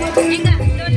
Nhìn cả, tôi